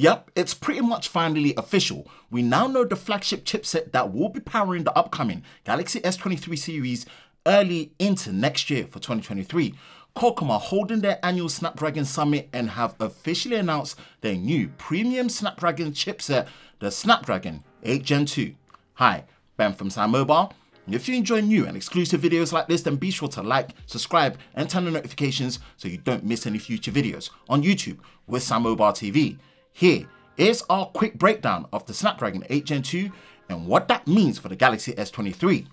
Yep, it's pretty much finally official. We now know the flagship chipset that will be powering the upcoming Galaxy S23 series early into next year for 2023. Qualcomm are holding their annual Snapdragon Summit and have officially announced their new premium Snapdragon chipset, the Snapdragon 8 Gen 2. Hi, Ben from Sam Mobile. If you enjoy new and exclusive videos like this, then be sure to like, subscribe, and turn on notifications so you don't miss any future videos on YouTube with Sam Mobile TV. Here is our quick breakdown of the Snapdragon 8 Gen 2 and what that means for the Galaxy S23.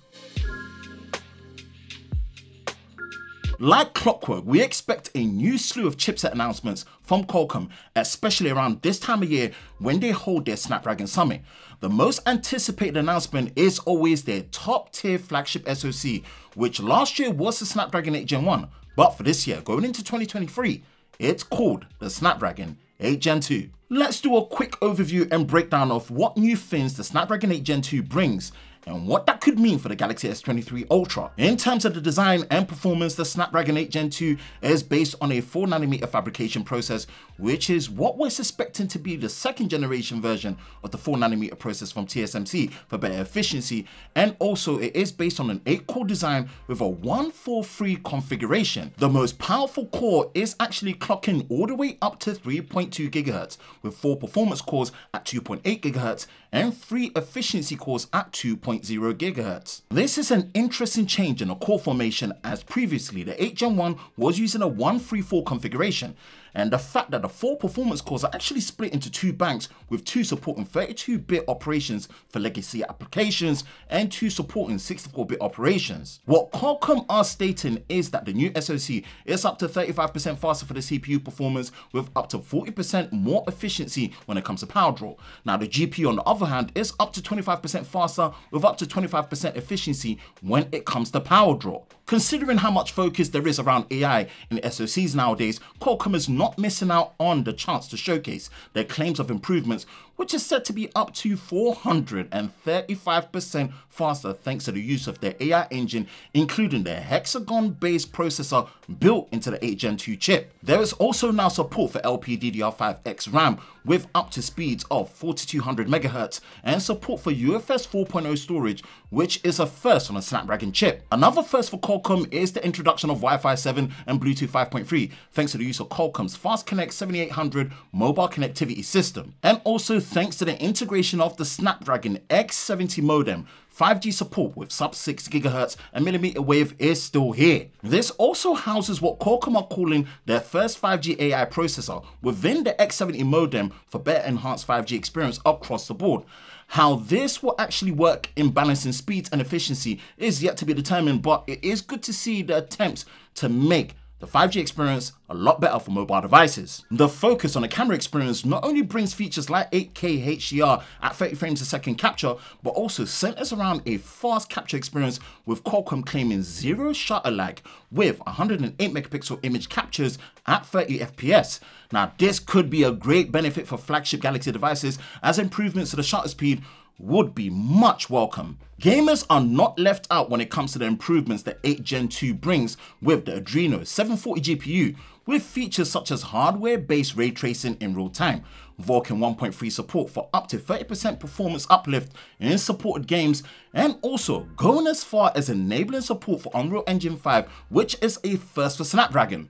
Like clockwork, we expect a new slew of chipset announcements from Qualcomm, especially around this time of year when they hold their Snapdragon Summit. The most anticipated announcement is always their top tier flagship SoC, which last year was the Snapdragon 8 Gen 1, but for this year, going into 2023, it's called the Snapdragon 8 Gen 2. Let's do a quick overview and breakdown of what new things the Snapdragon 8 Gen 2 brings and what that could mean for the Galaxy S23 Ultra. In terms of the design and performance, the Snapdragon 8 Gen 2 is based on a 4nm fabrication process, which is what we're suspecting to be the second generation version of the 4nm process from TSMC for better efficiency, and also it is based on an 8-core design with a 143 configuration. The most powerful core is actually clocking all the way up to 3.2 GHz, with 4 performance cores at 2.8 GHz and 3 efficiency cores at 2.0 2.0 GHz. This is an interesting change in the core formation as previously the 8 Gen 1 was using a 134 configuration and the fact that the four performance cores are actually split into two banks with two supporting 32-bit operations for legacy applications and two supporting 64-bit operations. What Qualcomm are stating is that the new SoC is up to 35% faster for the CPU performance with up to 40% more efficiency when it comes to power draw. Now the GPU on the other hand is up to 25% faster with up to 25% efficiency when it comes to power draw. Considering how much focus there is around AI in SoCs nowadays, Qualcomm is not missing out on the chance to showcase their claims of improvements, which is said to be up to 435% faster thanks to the use of their AI engine, including their Hexagon-based processor built into the 8 Gen 2 chip. There is also now support for LPDDR5X RAM with up to speeds of 4200 MHz and support for UFS 4.0 storage, which is a first on a Snapdragon chip. Another first for Qualcomm is the introduction of Wi-Fi 7 and Bluetooth 5.3, thanks to the use of Qualcomm's Fast Connect 7800 mobile connectivity system. And also thanks to the integration of the Snapdragon X70 modem 5G support with sub 6 GHz and millimeter wave is still here. This also houses what Qualcomm are calling their first 5G AI processor within the X70 modem for better enhanced 5G experience across the board. How this will actually work in balancing speeds and efficiency is yet to be determined, but it is good to see the attempts to make the 5G experience a lot better for mobile devices. The focus on the camera experience not only brings features like 8K HDR at 30 frames a second capture, but also centers around a fast capture experience with Qualcomm claiming zero shutter lag with 108 megapixel image captures at 30 FPS. Now this could be a great benefit for flagship Galaxy devices as improvements to the shutter speed would be much welcome. Gamers are not left out when it comes to the improvements that 8 Gen 2 brings with the Adreno 740 GPU, with features such as hardware-based ray tracing in real time, Vulkan 1.3 support for up to 30% performance uplift in supported games, and also going as far as enabling support for Unreal Engine 5, which is a first for Snapdragon.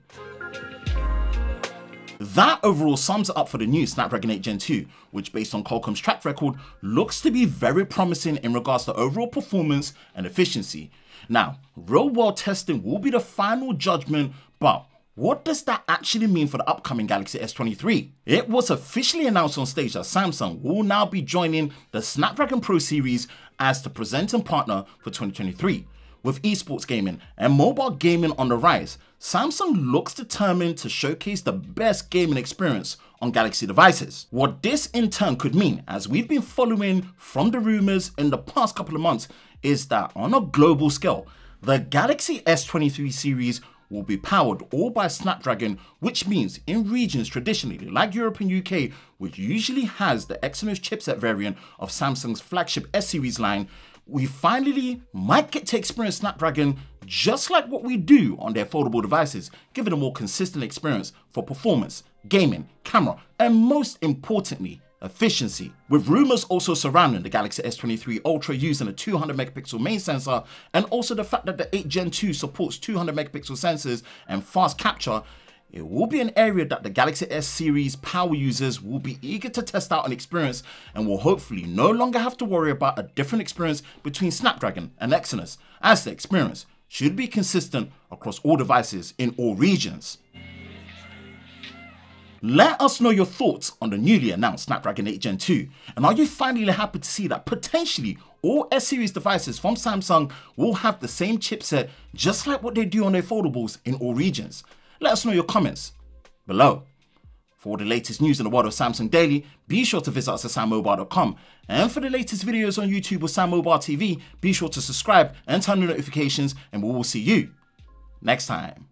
That overall sums up for the new Snapdragon 8 Gen 2, which based on Qualcomm's track record, looks to be very promising in regards to overall performance and efficiency. Now, real world testing will be the final judgment, but what does that actually mean for the upcoming Galaxy S23? It was officially announced on stage that Samsung will now be joining the Snapdragon Pro series as the presenting partner for 2023. With esports gaming and mobile gaming on the rise, Samsung looks determined to showcase the best gaming experience on Galaxy devices. What this in turn could mean, as we've been following from the rumors in the past couple of months, is that on a global scale, the Galaxy S23 series will be powered all by Snapdragon, which means in regions traditionally like Europe and UK, which usually has the Exynos chipset variant of Samsung's flagship S series line, we finally might get to experience Snapdragon just like what we do on their foldable devices, giving a more consistent experience for performance, gaming, camera, and most importantly, efficiency. With rumors also surrounding the Galaxy S23 Ultra using a 200 megapixel main sensor and also the fact that the 8 Gen 2 supports 200 megapixel sensors and fast capture, it will be an area that the Galaxy S series power users will be eager to test out and experience and will hopefully no longer have to worry about a different experience between Snapdragon and Exynos as the experience should be consistent across all devices in all regions. Let us know your thoughts on the newly announced Snapdragon 8 Gen 2 and are you finally happy to see that potentially all S-series devices from Samsung will have the same chipset just like what they do on their foldables in all regions? Let us know your comments below. For all the latest news in the world of Samsung Daily, be sure to visit us at sammobile.com. And for the latest videos on YouTube or Sam Mobile TV, be sure to subscribe and turn on notifications and we will see you next time.